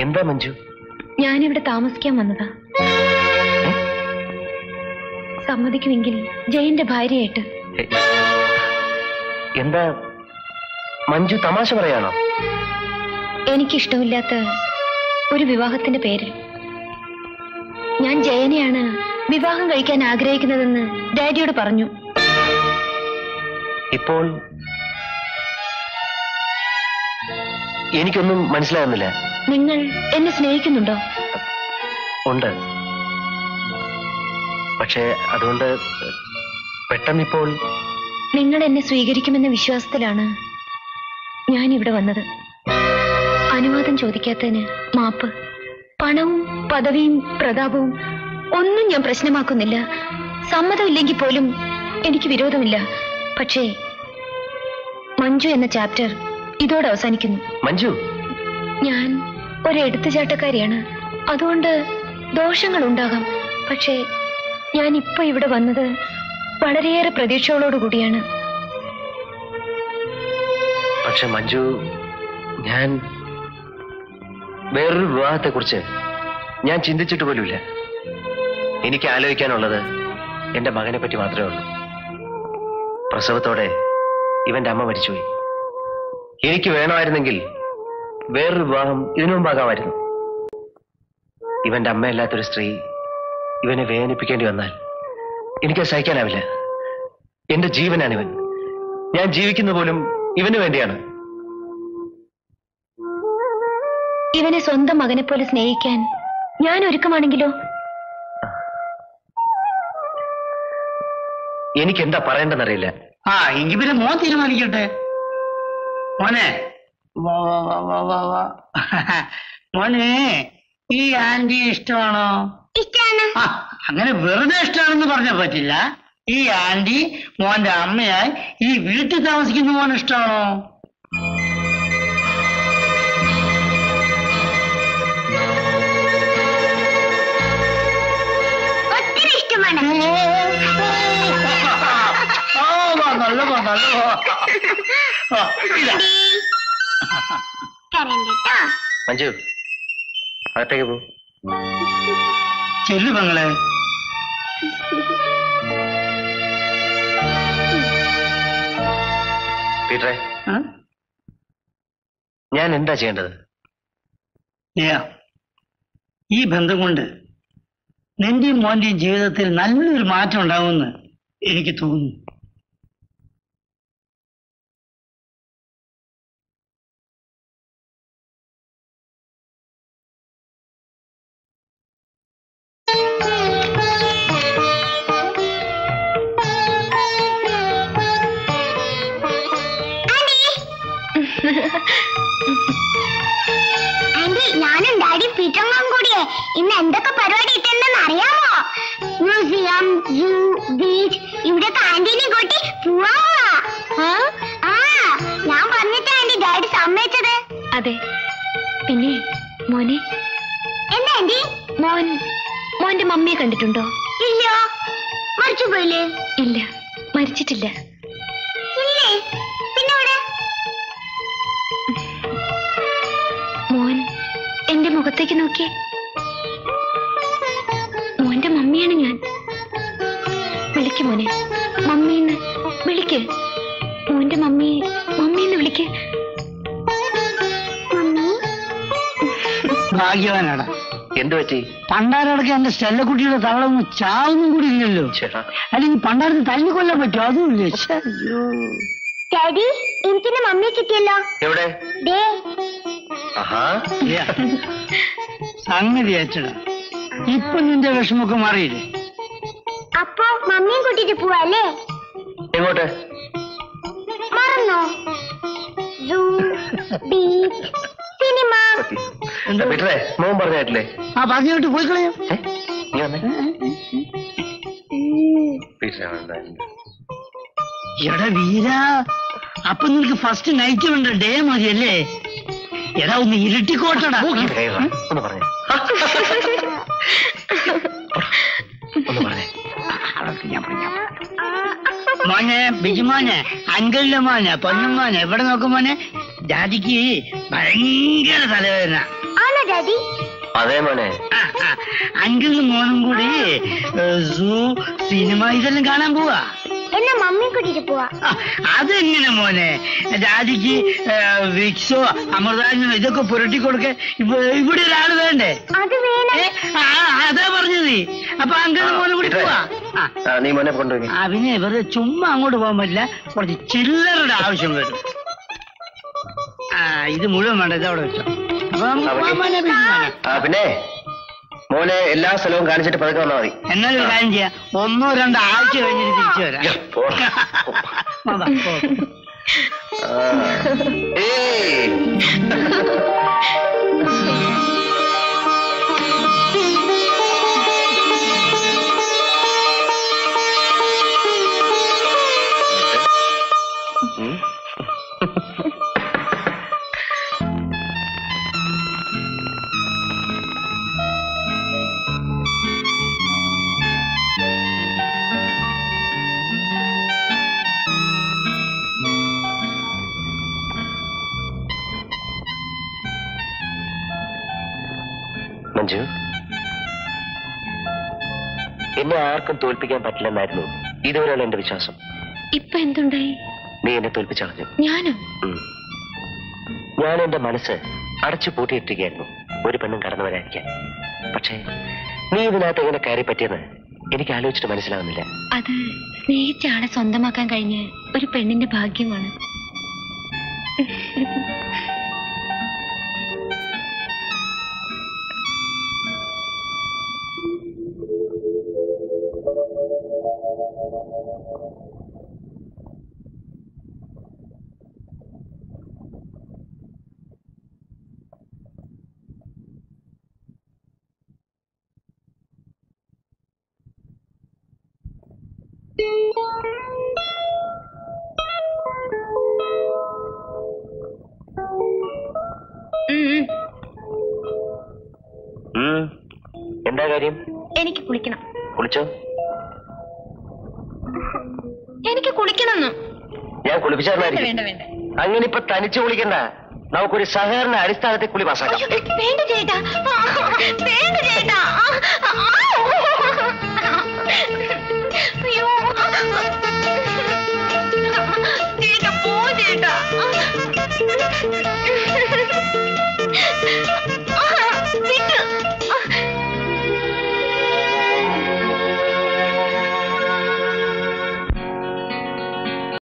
എന്താ മഞ്ജു? ഞാനിവിടെ താമസിക്കാൻ വന്നതാ. സമ്മതിക്കുമെങ്കിൽ ജയന്റെ ഭാര്യയായിട്ട്. എന്താ മഞ്ജു തമാശ പറയാണോ എനിക്കിഷ്ടമില്ലാത്ത ഒരു വിവാഹത്തിന്റെ പേരിൽ. ഞാൻ ജയനെയാണ് വിവാഹം കഴിക്കാൻ ആഗ്രഹിക്കുന്നതെന്ന് ഡാഡിയോട് പറഞ്ഞു. ഇപ്പോൾ എനിക്കൊന്നും മനസ്സിലാകുന്നില്ല നിങ്ങൾ എന്നെ സ്നേഹിക്കുന്നുണ്ടോ? ഉണ്ട്. പക്ഷേ അതുകൊണ്ട് പെട്ടെന്നിപ്പോൾ നിങ്ങൾ എന്നെ സ്വീകരിക്കുമെന്ന വിശ്വാസത്തിലാണ് ഞാൻ ഇവിടെ വന്നത്. അനുവാദം ചോദിക്കാത്തതിന് മാപ്പ് പണവും പദവിയും പ്രതാപവും ഒന്നും ഞാൻ പ്രശ്നമാക്കുന്നില്ല. സമ്മതമില്ലെങ്കിൽ പോലും എനിക്ക് വിരോധമില്ല. പക്ഷേ മഞ്ജു എന്ന ചാപ്റ്റർ ഇതോടെ അവസാനിക്കുന്നു. മഞ്ജു? ഞാൻ ഒരു എടുത്തുചാട്ടക്കാരിയാണ്. അതുകൊണ്ട് ദോഷങ്ങൾ ഉണ്ടാകാം പക്ഷേ ഞാൻ ഇപ്പൊ ഇവിടെ വന്നത് വളരെയേറെ പ്രതീക്ഷകളോടുകൂടിയാണ് പക്ഷെ മഞ്ജു ഞാൻ വേറൊരു വിവാഹത്തെക്കുറിച്ച് ഞാൻ ചിന്തിച്ചിട്ട് പോലുമില്ല. എനിക്ക് ആലോചിക്കാനുള്ളത് എന്റെ മകനെ പറ്റി മാത്രമേ ഉള്ളൂ. പ്രസവത്തോടെ ഇവന്റെ അമ്മ മരിച്ചുപോയി. എനിക്ക് വേണമായിരുന്നെങ്കിൽ വേറൊരു വിവാഹം ഇതിനു മുമ്പാകാമായിരുന്നു. ഇവന്റെ അമ്മയല്ലാത്തൊരു സ്ത്രീ ഇവനെ വേദനിപ്പിക്കേണ്ടി വന്നാൽ എനിക്ക് സഹിക്കാനാവില്ല. എന്റെ ജീവനാണ് ഇവൻ ഞാൻ ജീവിക്കുന്ന പോലും ഇവന് വേണ്ടിയാണ്. ഇവനെ സ്വന്തം മകനെ പോലെ സ്നേഹിക്കാൻ ഞാൻ ഒരുക്കമാണെങ്കിലോ? എനിക്ക് എന്താ പറയേണ്ടെന്നറിയില്ല ആ എങ്കിൽ പിന്നെ മോൻ തീരുമാനിക്കട്ടെ. മോനെ. മോനെ ഈ ആന്റി ഇഷ്ടമാണോ? അങ്ങനെ വെറുതെ ഇഷ്ടമാണെന്ന് പറഞ്ഞാൽ പറ്റില്ല. ഈ ആന്റി മോന്റെ അമ്മയായി ഈ വീട്ടിൽ താമസിക്കുന്ന മോൻ ഇഷ്ടമാണോ? മഞ്ജു അകത്തേക്ക് പോ. ചെല്ലു പെങ്ങളെ പീറ്ററെ ഞാൻ എന്താ ചെയ്യേണ്ടത്? ഈ ബന്ധം കൊണ്ട് നിന്റെയും മോന്റെയും ജീവിതത്തിൽ നല്ലൊരു മാറ്റം ഉണ്ടാവുമെന്ന് എനിക്ക് തോന്നുന്നു. ആന്റി ഞാനും ഡാഡി പീറ്റങ്ങളും കൂടിയേ. ഇന്ന് എന്തൊക്കെ പരിപാടി ഇട്ടുണ്ടെന്ന് അറിയാമോ? മ്യൂസിയം ജൂ ബീച്ച് ഇവിടെയൊക്കെ ആന്റീനെ കൂട്ടി പോവാ. ആ ഞാൻ പറഞ്ഞിട്ടാ ആന്റി ഡാഡി സമ്മതിച്ചത്. അതെ. പിന്നെ മോനെ? എന്താ ആന്റി? മോൻ മോന്റെ മമ്മിയെ കണ്ടിട്ടുണ്ടോ? ഇല്ല. മരിച്ചു പോയില്ലേ? ഇല്ല. മരിച്ചിട്ടില്ല. ഇല്ലേ? പിന്നെ മോൻ എന്റെ മുഖത്തേക്ക് നോക്കിയേ. മോന്റെ മമ്മിയാണ് ഞാൻ. വിളിക്ക് മോനെ. മമ്മീന്ന് വിളിക്ക്. മോന്റെ മമ്മി മമ്മീന്ന് വിളിക്ക്. മമ്മി? ഭാഗ്യവാനാടാ എന്ത് പറ്റി? പണ്ടാരടക്കം എന്റെ സ്റ്റെല്ലക്കുട്ടിയുടെ തള്ളൊന്നും ചാവൊന്നും കൂടി ഇല്ലല്ലോ. അല്ലെങ്കിൽ പണ്ടാരത്തിന് തല്ലിക്കൊല്ലാൻ പറ്റുമോ? അതുമില്ല. ഡാഡി എനിക്കിന്ന് മമ്മിയെ കിട്ടിയല്ലോ. എവിടെ? ദേ. ആഹാ. യാ. സംഗതി അച്ഛടാ. ഇപ്പൊ നിന്റെ വിഷമൊക്കെ മാറിയില്ലേ? അപ്പൊ മമ്മിയും കൂട്ടിട്ട് പോവാല്ലേ? എങ്ങോട്ട്? മറന്നോ? സൂ ബീച്ച് പീറ്ററെ മോൻ പറഞ്ഞായിട്ടില്ലേ? ആ പറഞ്ഞിട്ട് പോയി കളയാം. ഏ? നീ വന്നേ? എടാ വീര അപ്പൊ നിനക്ക് ഫസ്റ്റ് നൈറ്റ് വേണ്ട ഡേ മതിയല്ലേ? എടാ ഒന്ന് ഇരുട്ടിക്കോട്ടടാ. ഒന്ന് പറഞ്ഞേ. ഒന്ന് പറഞ്ഞേ. ഞാൻ പറയാം. മോനെ മോനെ ബിജുമോനെ അങ്കിളിന്റെ മോനെ പൊന്നും മോനെ എവിടെ നോക്കും മോനെ? ഡാഡിക്ക് ഭയങ്കര തലവേദന. ആണോ ഡാഡി? അതെ മോനെ. അങ്കിളും മോനും കൂടി സൂ സിനിമ ഇതെല്ലാം കാണാൻ പോവാ. എന്നാ മമ്മി കൂട്ടിട്ട് പോവാ. അതെങ്ങനെ മോനെ? ഡാഡിക്ക് വിക്സോ അമൃതാഞ്ജനോ ഇതൊക്കെ പുരട്ടി കൊടുക്ക. ഇവിടെ ഒരാൾ വേണ്ടേ? അത് വേണേ. അതാ പറഞ്ഞത് അപ്പൊ അങ്കിളും മോനും കൂടി പോവാ. നീ മോനെ കൊണ്ടുപോയി. ആ പിന്നെ വെറുതെ ചുമ്മാ അങ്ങോട്ട് പോകാൻ പറ്റില്ല. കുറച്ച് ചില്ലറുടെ ആവശ്യം വരും. ഇത് മുഴുവൻ വേണ്ട ഇതവിടെ വെച്ചോ. പിന്നെ? മോനെ. എല്ലാ സ്ഥലവും കാണിച്ചിട്ട് പതുക്കെ വന്നാൽ മതി. എന്നാലും കാര്യം ചെയ്യാം. ഒന്നോ രണ്ടോ ആഴ്ച കഴിഞ്ഞിട്ട് തിരിച്ചു വരാം. മഞ്ജു എന്നെ ആർക്കും തോൽപ്പിക്കാൻ പറ്റില്ലെന്നായിരുന്നു ഇതുവരെയുള്ള എന്റെ വിശ്വാസം. ഇപ്പൊ എന്തുണ്ടായി? നീ എന്നെ തോൽപ്പിച്ചു ഞാനോ? ഞാൻ എന്റെ മനസ്സ് അടച്ചു പൂട്ടിയിട്ടിരിക്കുകയായിരുന്നു. ഒരു പെണ്ണും കടന്നു വരാതിരിക്കാൻ പക്ഷേ നീ ഇതിനകത്ത് എങ്ങനെ കയറി പറ്റിയെന്ന് എനിക്ക് ആലോചിച്ചിട്ട് മനസ്സിലാവുന്നില്ല. അത് സ്നേഹിച്ച ആളെ സ്വന്തമാക്കാൻ കഴിഞ്ഞ ഒരു പെണ്ണിന്റെ ഭാഗ്യമാണ്. എന്താ കാര്യം? എനിക്ക് കുളിക്കണം. കുളിച്ചോ? എനിക്ക് കുളിക്കണം ഞാൻ കുളിപ്പിച്ചാൽ അങ്ങനെ ഇപ്പൊ തനിച്ച് കുളിക്കണ്ട. നമുക്കൊരു സഹകരണ അടിസ്ഥാനത്തിൽ കുളി പാസ്സാക്കാം. വേണ്ട ചേട്ടാ. വേണ്ട ചേട്ടാ.